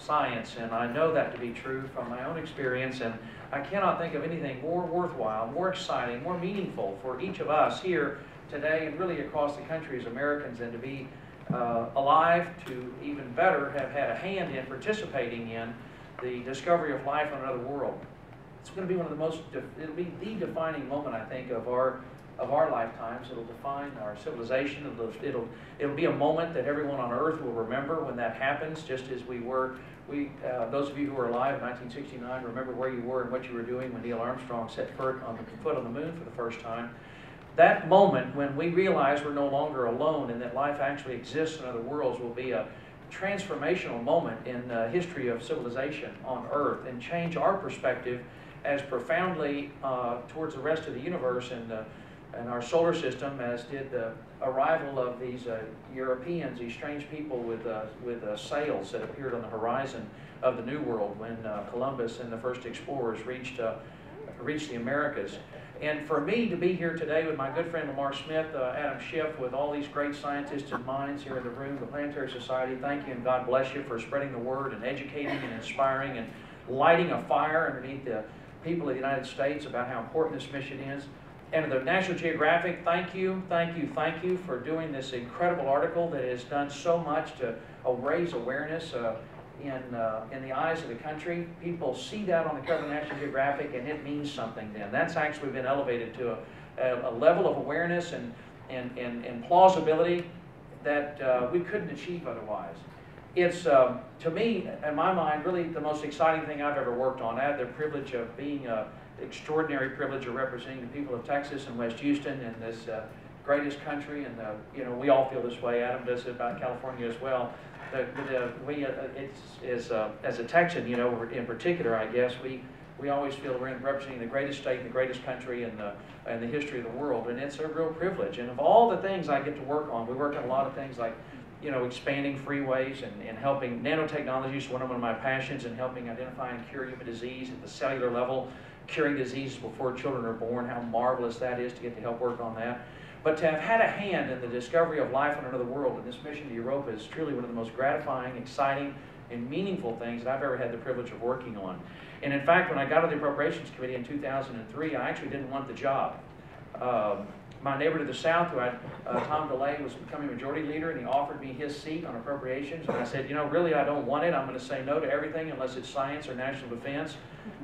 science, and I know that to be true from my own experience, and I cannot think of anything more worthwhile, more exciting, more meaningful for each of us here today and really across the country as Americans than to be uh, alive, to even better have had a hand in participating in the discovery of life on another world. It's going to be one of the most, it'll be the defining moment, I think, of our of our lifetimes. It'll define our civilization. It'll, it'll, it'll be a moment that everyone on earth will remember when that happens, just as we were, we, uh, those of you who were alive in 1969, remember where you were and what you were doing when Neil Armstrong set foot on the, foot on the moon for the first time. That moment when we realize we're no longer alone and that life actually exists in other worlds will be a transformational moment in the history of civilization on Earth and change our perspective as profoundly uh, towards the rest of the universe and the and our solar system, as did the arrival of these uh, Europeans, these strange people with, uh, with uh, sails that appeared on the horizon of the New World when uh, Columbus and the first explorers reached, uh, reached the Americas. And for me to be here today with my good friend Lamar Smith, uh, Adam Schiff, with all these great scientists and minds here in the room, the Planetary Society, thank you and God bless you for spreading the word and educating and inspiring and lighting a fire underneath the people of the United States about how important this mission is. And the National Geographic, thank you, thank you, thank you for doing this incredible article that has done so much to uh, raise awareness uh, in, uh, in the eyes of the country. People see that on the cover of National Geographic and it means something then. That's actually been elevated to a, a level of awareness and, and, and, and plausibility that uh, we couldn't achieve otherwise. It's, um, to me, in my mind, really the most exciting thing I've ever worked on. I had the privilege of being a extraordinary privilege of representing the people of Texas and West Houston in this uh, greatest country, and uh, you know we all feel this way. Adam does it about California as well. But, uh, we, uh, it's as uh, as a Texan, you know, in particular, I guess we we always feel we're representing the greatest state, and the greatest country in the in the history of the world, and it's a real privilege. And of all the things I get to work on, we work on a lot of things like you know, expanding freeways and, and helping nanotechnology is one of my passions and helping identify and cure human disease at the cellular level curing diseases before children are born, how marvelous that is to get to help work on that. But to have had a hand in the discovery of life on another world in this mission to Europa is truly one of the most gratifying, exciting, and meaningful things that I've ever had the privilege of working on. And in fact, when I got on the Appropriations Committee in 2003, I actually didn't want the job. Um, my neighbor to the south, who had, uh, Tom DeLay, was becoming majority leader, and he offered me his seat on appropriations. And I said, you know, really, I don't want it. I'm going to say no to everything unless it's science or national defense.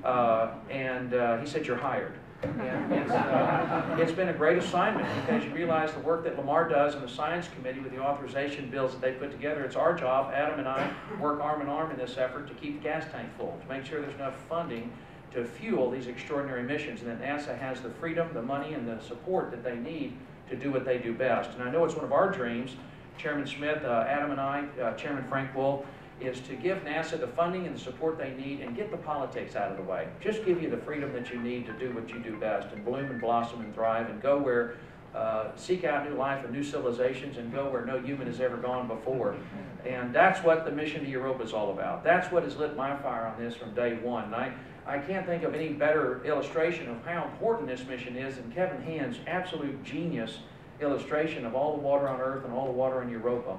Uh, and uh, he said, you're hired. And it's, uh, it's been a great assignment because you realize the work that Lamar does in the Science Committee with the authorization bills that they put together, it's our job, Adam and I work arm in arm in this effort to keep the gas tank full, to make sure there's enough funding to fuel these extraordinary missions and that NASA has the freedom, the money, and the support that they need to do what they do best. And I know it's one of our dreams, Chairman Smith, uh, Adam and I, uh, Chairman Frank Wolf, is to give NASA the funding and the support they need and get the politics out of the way. Just give you the freedom that you need to do what you do best and bloom and blossom and thrive and go where, uh, seek out new life and new civilizations and go where no human has ever gone before. And that's what the mission to Europa is all about. That's what has lit my fire on this from day one. And I, I can't think of any better illustration of how important this mission is than Kevin Hand's absolute genius illustration of all the water on Earth and all the water in Europa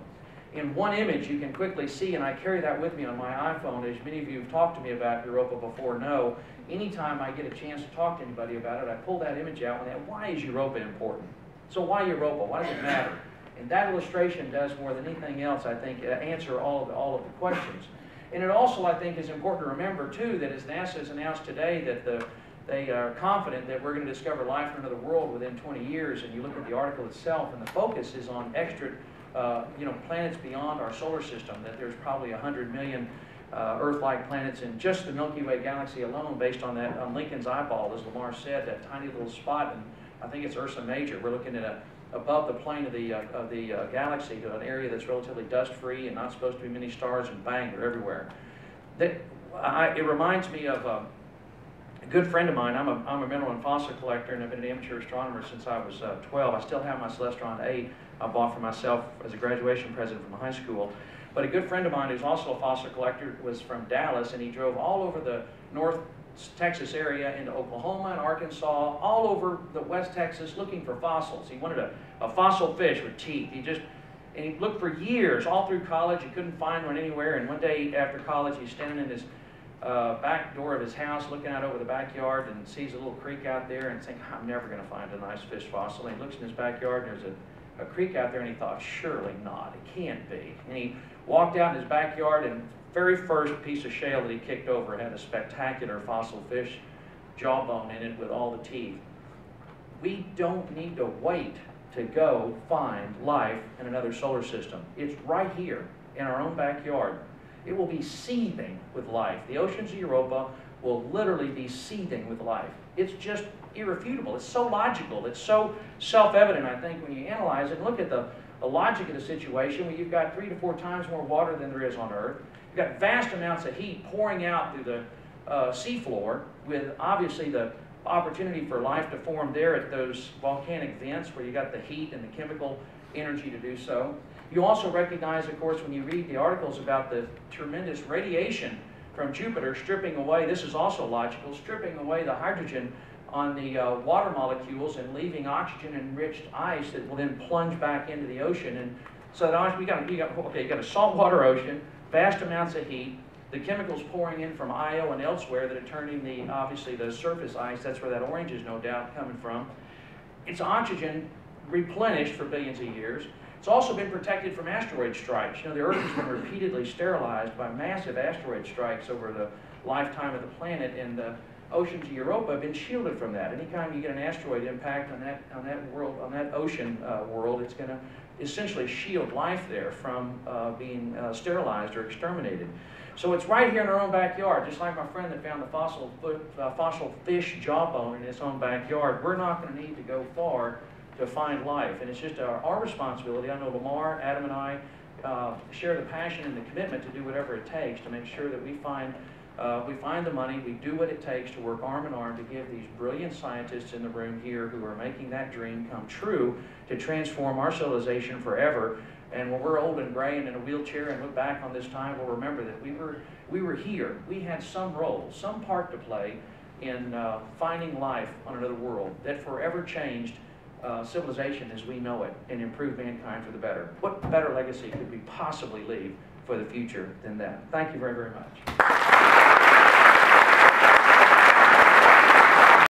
in one image you can quickly see, and I carry that with me on my iPhone, as many of you have talked to me about Europa before know, anytime I get a chance to talk to anybody about it, I pull that image out and that, why is Europa important? So why Europa? Why does it matter? And that illustration does more than anything else, I think, uh, answer all of, the, all of the questions. And it also, I think, is important to remember, too, that as NASA has announced today that the, they are confident that we're going to discover life in another world within 20 years, and you look at the article itself, and the focus is on extra uh, you know, planets beyond our solar system, that there's probably 100 million uh, Earth-like planets in just the Milky Way galaxy alone based on that, on Lincoln's eyeball, as Lamar said, that tiny little spot, and I think it's Ursa Major. We're looking at a, above the plane of the, uh, of the uh, galaxy to an area that's relatively dust-free and not supposed to be many stars, and bang, they're everywhere. That, I, it reminds me of um, a good friend of mine. I'm a, I'm a mineral and fossil collector, and I've been an amateur astronomer since I was uh, 12. I still have my Celestron 8 I bought for myself as a graduation present from high school. But a good friend of mine who's also a fossil collector was from Dallas, and he drove all over the North Texas area into Oklahoma and Arkansas, all over the West Texas looking for fossils. He wanted a, a fossil fish with teeth. He just, And he looked for years, all through college, he couldn't find one anywhere. And one day after college, he's standing in his uh, back door of his house, looking out over the backyard, and sees a little creek out there, and thinks, "I'm never going to find a nice fish fossil." And he looks in his backyard, and there's a, a creek out there, and he thought, "Surely not. It can't be." And he walked out in his backyard, and very first piece of shale that he kicked over had a spectacular fossil fish jawbone in it with all the teeth. We don't need to wait to go find life in another solar system. It's right here in our own backyard. It will be seething with life. The oceans of Europa will literally be seething with life. It's just irrefutable. It's so logical. It's so self-evident, I think, when you analyze it look at the, the logic of the situation where you've got three to four times more water than there is on Earth. You've got vast amounts of heat pouring out through the uh, seafloor with obviously the opportunity for life to form there at those volcanic vents where you've got the heat and the chemical energy to do so. You also recognize, of course, when you read the articles about the tremendous radiation from Jupiter stripping away, this is also logical, stripping away the hydrogen on the uh, water molecules and leaving oxygen-enriched ice that will then plunge back into the ocean. And so that we got, you got, okay, you got a saltwater ocean, vast amounts of heat, the chemicals pouring in from Io and elsewhere that are turning the, obviously, the surface ice, that's where that orange is no doubt coming from. It's oxygen replenished for billions of years. It's also been protected from asteroid strikes. You know, the Earth has been repeatedly sterilized by massive asteroid strikes over the lifetime of the planet, and the oceans of Europa have been shielded from that. Anytime you get an asteroid impact on that, on that world, on that ocean uh, world, it's going to essentially shield life there from uh, being uh, sterilized or exterminated. So it's right here in our own backyard, just like my friend that found the fossil, foot, uh, fossil fish jawbone in his own backyard. We're not going to need to go far to find life, and it's just our, our responsibility. I know Lamar, Adam, and I uh, share the passion and the commitment to do whatever it takes to make sure that we find uh, we find the money, we do what it takes to work arm in arm to give these brilliant scientists in the room here who are making that dream come true to transform our civilization forever. And when we're old and gray and in a wheelchair and look back on this time, we'll remember that we were, we were here. We had some role, some part to play in uh, finding life on another world that forever changed uh, civilization as we know it and improved mankind for the better. What better legacy could we possibly leave for the future than that? Thank you very, very much.